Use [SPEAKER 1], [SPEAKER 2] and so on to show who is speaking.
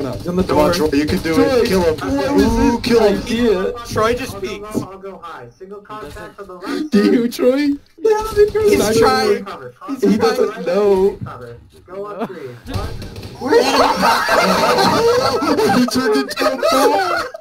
[SPEAKER 1] No, in on the
[SPEAKER 2] Come
[SPEAKER 1] door.
[SPEAKER 2] on, Troy, you can do
[SPEAKER 1] Troy,
[SPEAKER 2] it. Kill him.
[SPEAKER 1] what
[SPEAKER 2] Ooh,
[SPEAKER 1] this
[SPEAKER 2] kill him.
[SPEAKER 1] idea?
[SPEAKER 3] Troy just
[SPEAKER 4] I'll
[SPEAKER 3] peeks.
[SPEAKER 4] I'll go high. Single contact from the left.
[SPEAKER 1] Do you, Troy?
[SPEAKER 3] Yeah, He's
[SPEAKER 1] not gonna
[SPEAKER 3] trying.
[SPEAKER 1] work. He doesn't know.
[SPEAKER 4] Go on three. One.
[SPEAKER 2] he turned into a ball.